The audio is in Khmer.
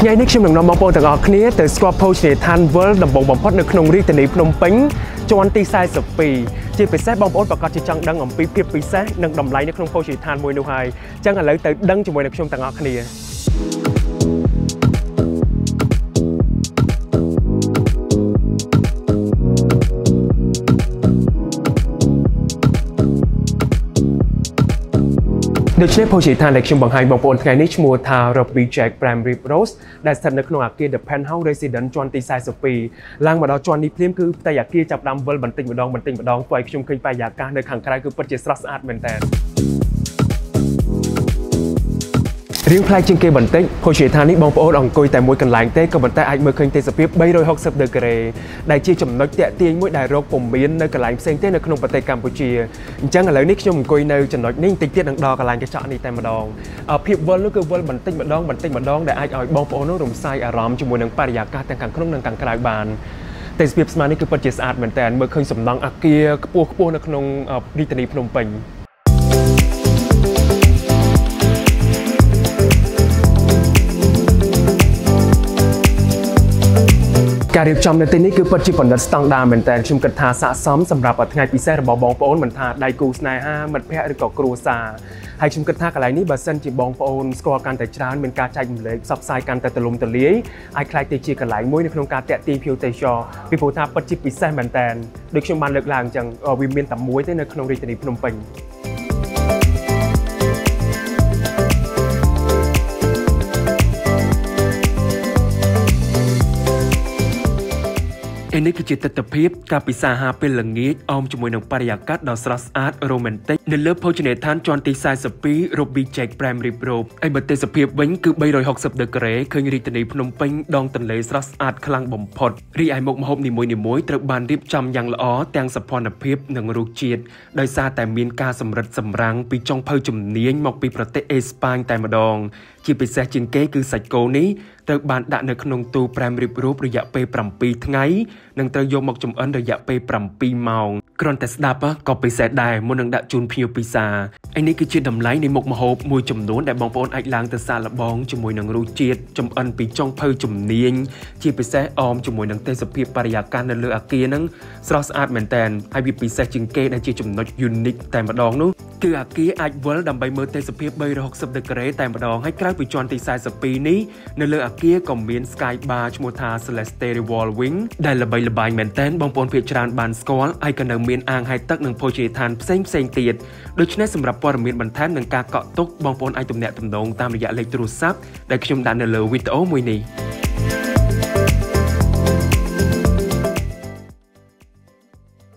ថ្ងៃនេះខ្ញុំនឹងនាំបងប្អូនទាំងអស់គ្នាទៅស្គាល់ភោជនីយដ្ឋាន World ដំបងបំផុតនៅក្នុងរាជធានីភ្នំពេញជាន់ទី42ជាពិសេសបងប្អូនប្រកាសជាចង់ដឹងអំពីភាពពិសេសនិងតម្លៃនៅក្នុងភោជនីយដ្ឋានមួយនោះហើយអញ្ចឹងឥឡូវទៅដឹងជាមួយនឹងខ្ញុំទាំងអស់គ្នា ដូច្នេះភោជនីយដ្ឋានដែលខ្ញុំបង្ហាញបងប្អូនថ្ងៃនេះឈ្មោះថា Robby Jack Prime Rib Roast ដែលស្ថិតនៅក្នុងអគារ The Penthouse Residence ជាន់ទី42ឡើងមកដល់ជាន់នេះភ្លាមគឺផ្ទៃអគារចាប់ផ្ដើមវិលបន្តិចម្ដងបន្តិចម្ដងធ្វើឲ្យខ្ញុំឃើញបរិយាកាសនៅខាងក្រៅគឺពិតជាស្រស់ស្អាតមែនតើ រៀងប្លែកជាងគេបន្តិចភោជនីយដ្ឋាននេះបងប្អូនអង្គុយតែមួយកន្លែងទេក៏ប៉ុន្តែអាចមើលឃើញទេសភាព360ដឺក្រេដែលជាចំណុចតាក់ទាញមួយដែលរកពុំមាននៅកន្លែងផ្សេងទេនៅក្នុងប្រទេសកម្ពុជាអញ្ចឹងឥឡូវនេះខ្ញុំអង្គុយនៅចំណុចនេះបន្តិចទៀតនឹងដល់កន្លែងកញ្ចក់នេះតែម្ដងភាពវិលនោះគឺវិលបន្តិចម្ដងបន្តិចម្ដងដែលអាចឲ្យបងប្អូននោះរំសាយអារម្មណ៍ជាមួយនឹងបរិយាកាសទាំងខាងក្នុងនិងខាងក្រៅបានទេសភាពស្មាននេះគឺពិតជាស្អាតមែនតើមើលឃើញសំណង់អគារខ្ពស់ខ្ពស់នៅក្នុងរាជធានីភ្នំពេញ ការរៀបចំនៅទីនេះគឺពិតជាបណ្ឌិតស្តង់ដារមែនតើខ្ញុំគិតថាស័ក្តិសមសម្រាប់ថ្ងៃពិសេសរបស់បងប្អូនមិនថាដៃគូស្នេហាមិត្តភ័ក្តិឬក៏គ្រួសារហើយខ្ញុំគិតថាកន្លែងនេះបើសិនជាបងប្អូនស្គាល់កាន់តែច្រើនមានការចែករំលែកផ្សព្វផ្សាយកាន់តែទូលំទូលាយអាចខ្លាយទៅជាកន្លែងមួយនៅក្នុងការតាក់ទាញភ្ញៀវទេសចរពីព្រោះថាពិតជាពិសេសមែនតើដូចខ្ញុំបានលើកឡើងអញ្ចឹងវាមានតែមួយទេនៅក្នុងរាជធានីភ្នំពេញ ឯនេះគឺជាទស្សនវិជ្ជាការពិសាហាពេលល្ងាចអមជាមួយនឹងបរិយាកាសដ៏ស្រស់ស្អាតរ៉ូមែនទិកនៅលើភោជនីយដ្ឋានជាន់ទី42 Ruby Jack Prime Rib Road ឯបើទេសភាពវិញគឺ360ដឺក្រេឃើញរាជធានីភ្នំពេញដងទន្លេស្រស់ស្អាតខ្លាំងបំផុតរីឯមុខម្ហូបនីមួយៗត្រូវបានរៀបចំយ៉ាងល្អទាំងសោភ័ណភាពនិងរសជាតិដោយសារតែមានការសម្រិតសម្រាំងពីចុងភៅជំនាញមកពីប្រទេសអេស្ប៉ាញតែម្ដង ជាពិសេសជាងគេគឺសាច់គោនេះ ត្រូវបានដាក់នៅក្នុងទូប្រែមរៀបរូបរយៈពេល7ថ្ងៃនិងត្រូវយកមកចម្អិនរយៈពេល7ម៉ោងគ្រាន់តែស្ដាប់ក៏ពិសេសដែរមុននឹងដាក់ជូនភ្ញៀវពិសាឯនេះគឺជាតម្លៃនៃមុខម្ហូបមួយចំនួនដែលបងប្អូនអាចឡើងទៅសាកល្បងជាមួយនឹងរសជាតិចម្អិនពីចុងភៅជំនាញជាពិសេសអមជាមួយនឹងទេសភាពបរិយាកាសនៅលើអាគារហ្នឹងស្រស់ស្អាតមែនតើហើយវាពិសេសជាងគេដែលជាចំណុច unique តែម្ដងនោះ គឺអាគារអាចវិលដើម្បីមើលទេសភាព360ដឺក្រេតែម្ដងហើយក្រៅពីជាន់ទី42នេះនៅលើអាគារក៏មាន Sky Bar ឈ្មោះថា Celeste Rival Wing ដែលល្បីល្បាញមែនទែនបងប្អូនភាគច្រើនបានស្គាល់ហើយក៏នៅមានអាងហែកទឹកនិងភោជនីយដ្ឋានផ្សេងផ្សេងទៀតដូច្នេះសម្រាប់ព័ត៌មានបន្ថែមនិងការកក់ទុកបងប្អូនអាចទំនាក់ទំនងតាមរយៈលេខទូរស័ព្ទដែលខ្ញុំដាក់នៅលើវីដេអូមួយនេះ